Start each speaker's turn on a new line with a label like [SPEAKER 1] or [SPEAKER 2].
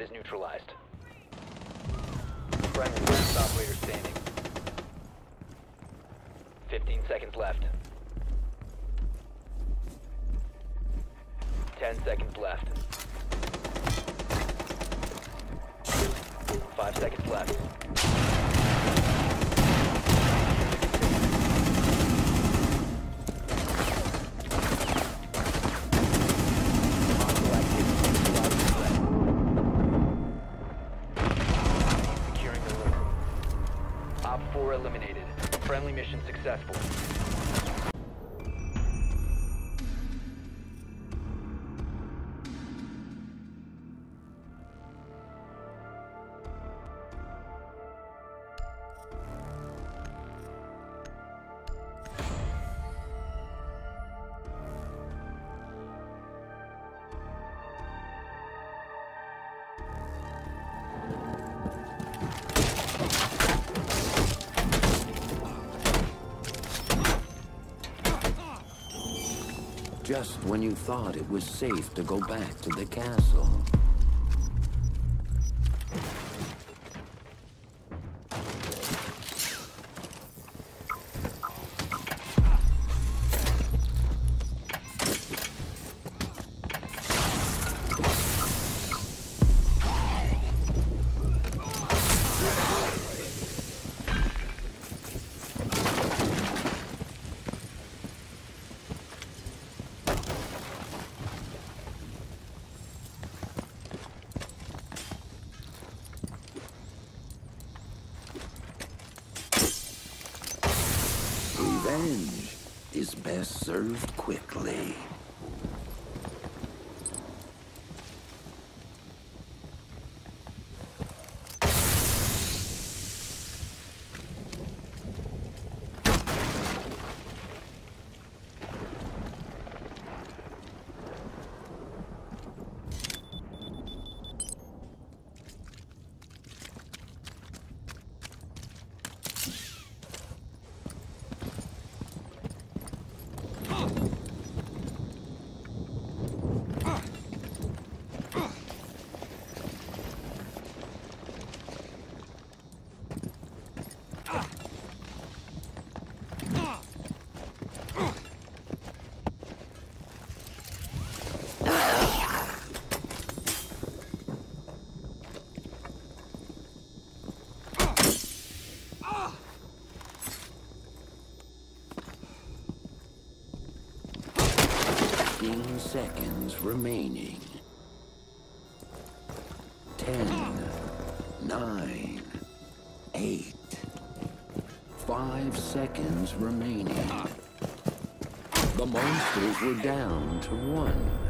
[SPEAKER 1] threat is neutralized. Last operator standing. 15 seconds left. 10 seconds left. 5 seconds left. Eliminated. Friendly mission successful.
[SPEAKER 2] Just when you thought it was safe to go back to the castle. Revenge is best served quickly. Seconds remaining. Ten, nine, eight, five seconds remaining. The monsters were down to one.